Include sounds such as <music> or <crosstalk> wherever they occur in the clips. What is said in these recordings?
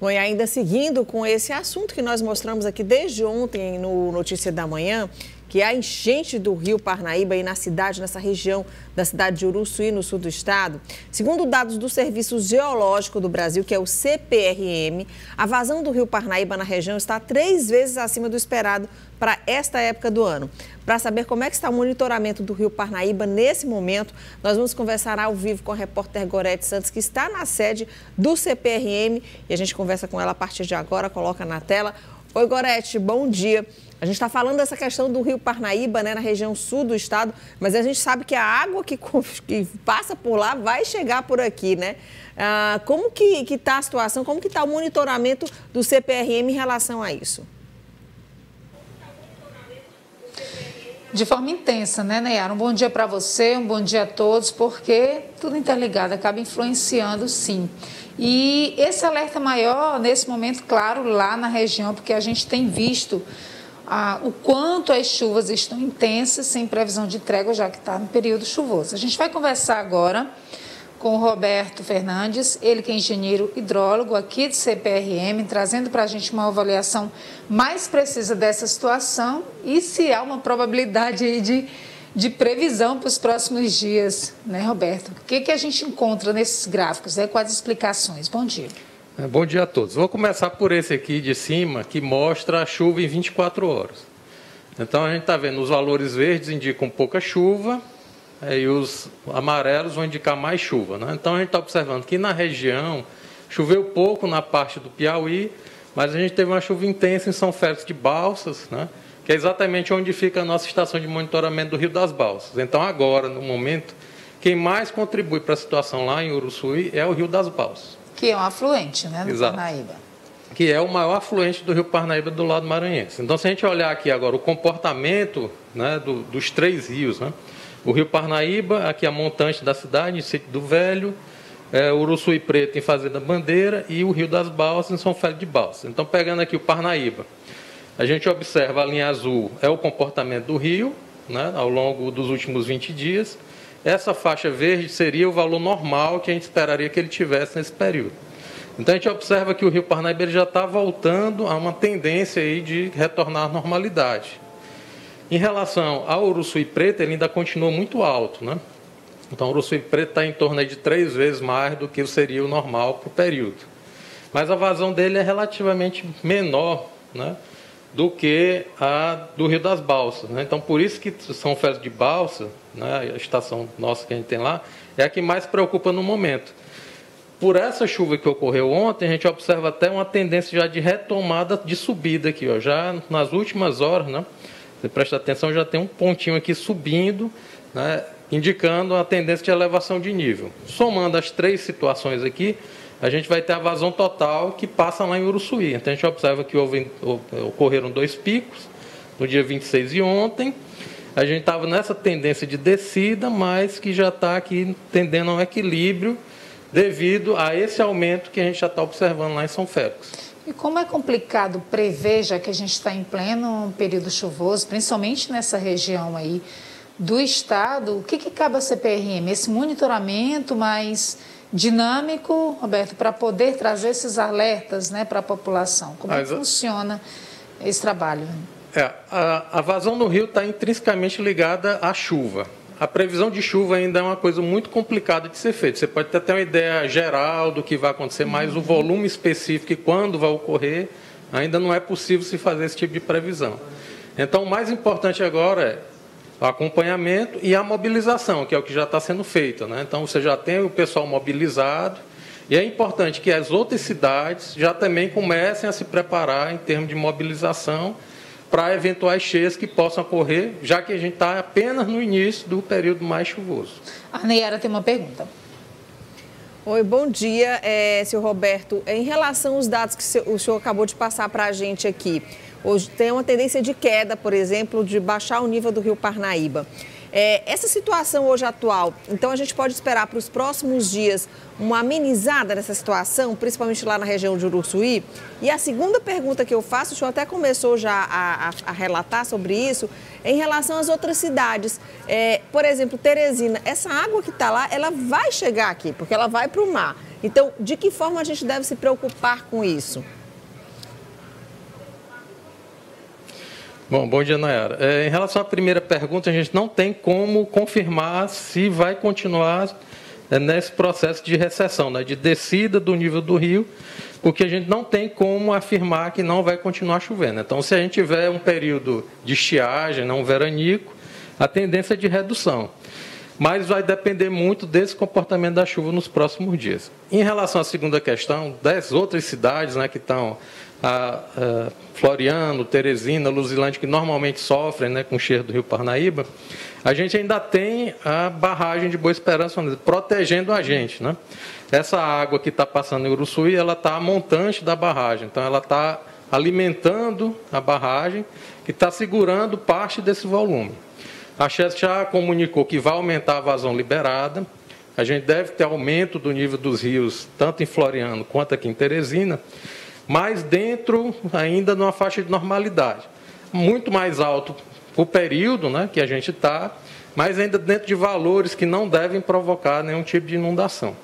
Bom, e ainda seguindo com esse assunto que nós mostramos aqui desde ontem no Notícia da Manhã, que é a enchente do rio Parnaíba aí na cidade, nessa região da cidade de Uruçuí, no sul do estado. Segundo dados do Serviço Geológico do Brasil, que é o CPRM, a vazão do rio Parnaíba na região está três vezes acima do esperado para esta época do ano. Para saber como é que está o monitoramento do rio Parnaíba nesse momento, nós vamos conversar ao vivo com a repórter Gorete Santos, que está na sede do CPRM, e a gente conversa com ela a partir de agora, coloca na tela. Oi, Gorete, bom dia. A gente está falando dessa questão do rio Parnaíba, né, na região sul do estado, mas a gente sabe que a água que, <laughs> que passa por lá vai chegar por aqui, né? Ah, como que está a situação, como que está o monitoramento do CPRM em relação a isso? De forma intensa, né, Nayara? Um bom dia para você, um bom dia a todos, porque tudo interligado acaba influenciando, sim. E esse alerta maior, nesse momento, claro, lá na região, porque a gente tem visto ah, o quanto as chuvas estão intensas, sem previsão de trégua, já que está no período chuvoso. A gente vai conversar agora com o Roberto Fernandes, ele que é engenheiro hidrólogo aqui de CPRM, trazendo para a gente uma avaliação mais precisa dessa situação e se há uma probabilidade de de previsão para os próximos dias, né, Roberto? O que, que a gente encontra nesses gráficos, né, as explicações? Bom dia. É, bom dia a todos. Vou começar por esse aqui de cima, que mostra a chuva em 24 horas. Então, a gente está vendo os valores verdes indicam pouca chuva é, e os amarelos vão indicar mais chuva. Né? Então, a gente está observando que na região choveu pouco na parte do Piauí, mas a gente teve uma chuva intensa em São Félix de Balsas, né? Que é exatamente onde fica a nossa estação de monitoramento do Rio das Balsas. Então, agora, no momento, quem mais contribui para a situação lá em Uruçuí é o Rio das Balsas. Que é um afluente, né, do Exato. Parnaíba. Que é o maior afluente do Rio Parnaíba do lado maranhense. Então, se a gente olhar aqui agora o comportamento né, do, dos três rios, né? o Rio Parnaíba, aqui a montante da cidade, em Sítio do Velho, é, Uruçuí Preto em Fazenda Bandeira e o Rio das Balsas em São Félix de Balsas. Então, pegando aqui o Parnaíba, a gente observa a linha azul é o comportamento do rio né, ao longo dos últimos 20 dias. Essa faixa verde seria o valor normal que a gente esperaria que ele tivesse nesse período. Então a gente observa que o Rio Parnaíba já está voltando a uma tendência aí de retornar à normalidade. Em relação ao Uruçuí Preto, ele ainda continua muito alto. Né? Então o Uruçuí Preto está em torno de três vezes mais do que seria o normal para o período. Mas a vazão dele é relativamente menor. Né? Do que a do Rio das Balsas. Né? Então, por isso que São Félix de Balsa, né, a estação nossa que a gente tem lá, é a que mais preocupa no momento. Por essa chuva que ocorreu ontem, a gente observa até uma tendência já de retomada de subida aqui. Ó. Já nas últimas horas, né, você presta atenção, já tem um pontinho aqui subindo, né, indicando a tendência de elevação de nível. Somando as três situações aqui, a gente vai ter a vazão total que passa lá em Uruçuí. Então a gente observa que houve, ocorreram dois picos, no dia 26 e ontem. A gente estava nessa tendência de descida, mas que já está aqui tendendo ao equilíbrio devido a esse aumento que a gente já está observando lá em São Félix. E como é complicado prever, já que a gente está em pleno período chuvoso, principalmente nessa região aí do estado, o que, que cabe a CPRM? Esse monitoramento, mas dinâmico, Roberto, para poder trazer esses alertas né, para a população. Como é que funciona esse trabalho? É, a, a vazão no rio está intrinsecamente ligada à chuva. A previsão de chuva ainda é uma coisa muito complicada de ser feita. Você pode ter até uma ideia geral do que vai acontecer, mas uhum. o volume específico e quando vai ocorrer, ainda não é possível se fazer esse tipo de previsão. Então, o mais importante agora é acompanhamento e a mobilização, que é o que já está sendo feito. Né? Então, você já tem o pessoal mobilizado, e é importante que as outras cidades já também comecem a se preparar em termos de mobilização para eventuais cheias que possam ocorrer, já que a gente está apenas no início do período mais chuvoso. A Neyara tem uma pergunta. Oi, bom dia, é, senhor Roberto. Em relação aos dados que o senhor acabou de passar para a gente aqui, Hoje tem uma tendência de queda, por exemplo, de baixar o nível do rio Parnaíba. É, essa situação hoje atual, então a gente pode esperar para os próximos dias uma amenizada dessa situação, principalmente lá na região de Uruçuí? E a segunda pergunta que eu faço, o senhor até começou já a, a, a relatar sobre isso, em relação às outras cidades. É, por exemplo, Teresina, essa água que está lá, ela vai chegar aqui, porque ela vai para o mar. Então, de que forma a gente deve se preocupar com isso? Bom, bom dia, Nayara. É, em relação à primeira pergunta, a gente não tem como confirmar se vai continuar é, nesse processo de recessão, né, de descida do nível do rio, porque a gente não tem como afirmar que não vai continuar chovendo. Então, se a gente tiver um período de estiagem, não veranico, a tendência é de redução. Mas vai depender muito desse comportamento da chuva nos próximos dias. Em relação à segunda questão, das outras cidades né, que estão a, Floriano, Teresina, Luzilândia, que normalmente sofrem né, com o cheiro do rio Parnaíba, a gente ainda tem a barragem de Boa Esperança protegendo a gente. Né? Essa água que está passando em Uruçuí, ela está a montante da barragem, então ela está alimentando a barragem, que está segurando parte desse volume. A Chess já comunicou que vai aumentar a vazão liberada, a gente deve ter aumento do nível dos rios, tanto em Floriano quanto aqui em Teresina, mas dentro ainda numa faixa de normalidade. Muito mais alto o período né, que a gente está, mas ainda dentro de valores que não devem provocar nenhum tipo de inundação.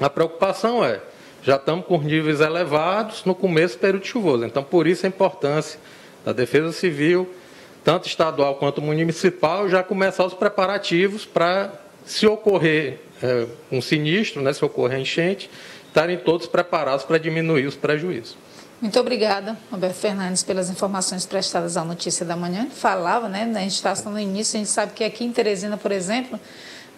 A preocupação é, já estamos com níveis elevados no começo do período chuvoso, então por isso a importância da Defesa Civil, tanto estadual quanto municipal, já começar os preparativos para, se ocorrer é, um sinistro, né, se ocorrer enchente, estarem todos preparados para diminuir os prejuízos. Muito obrigada, Roberto Fernandes, pelas informações prestadas à notícia da manhã. Falava, né? A gente está no início, a gente sabe que aqui em Teresina, por exemplo,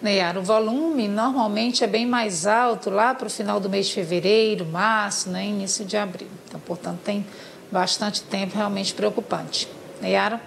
Neyara, o volume normalmente é bem mais alto lá para o final do mês de fevereiro, março, né, início de abril. Então, portanto, tem bastante tempo realmente preocupante. Neyara?